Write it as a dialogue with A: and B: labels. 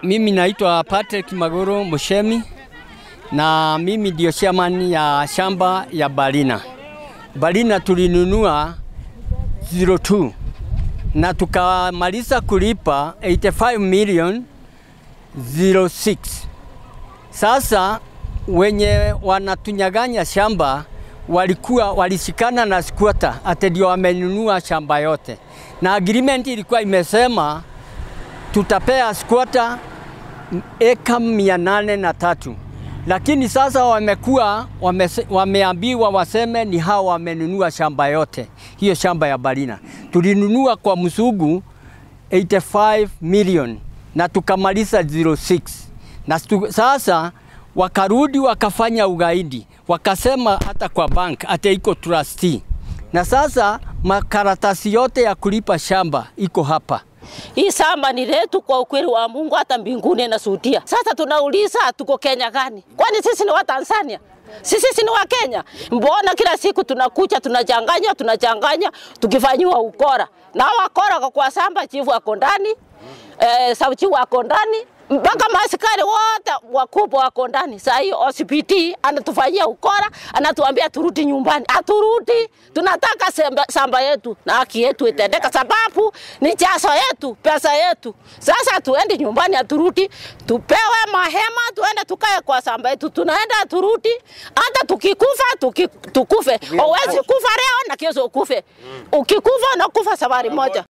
A: Mimi naitwa Patrick Magoro Mushemi na mimi ndio chairman ya shamba ya Balina. Balina tulinunua 02 na tukamaliza kulipa 85 million 06. Sasa wenye wanatunyaganya shamba walikuwa walishikana na squatter ati ndio wamenunua shamba yote, na agreement ilikuwa imesema tutapea squatter eka mia nane na tatu. Lakini sasa wamekuwa wame, wameambiwa waseme ni hao wamenunua shamba yote, hiyo shamba ya Balina. Tulinunua kwa msugu 85 million na tukamaliza 06 na stu, sasa wakarudi wakafanya ugaidi, wakasema hata kwa bank ate iko trustee, na sasa makaratasi yote ya kulipa shamba iko hapa.
B: Hii shamba ni letu kwa ukweli wa Mungu, hata mbinguni inashuhudia. Sasa tunauliza tuko Kenya gani? Kwani sisi ni wa Tanzania? Sisi si ni wa Kenya? Mbona kila siku tunakucha tunachanganya tunachanganya tukifanyiwa ukora na wakora kwa shamba, chifu ako ndani eh, sauchi wako ndani mpaka maaskari wote wakubwa wako ndani. Saa hiyo OCPT anatufanyia ukora, anatuambia turudi nyumbani. Aturudi, tunataka samba, samba yetu na haki yetu itendeka, sababu ni chaso yetu, pesa yetu. Sasa tuende nyumbani, aturudi, tupewe mahema, tuende tukae kwa samba yetu. Tunaenda aturudi, hata tukikufa tuki, tukufe. Uwezi kufa leo na kesho ukufe. Ukikufa unakufa safari moja.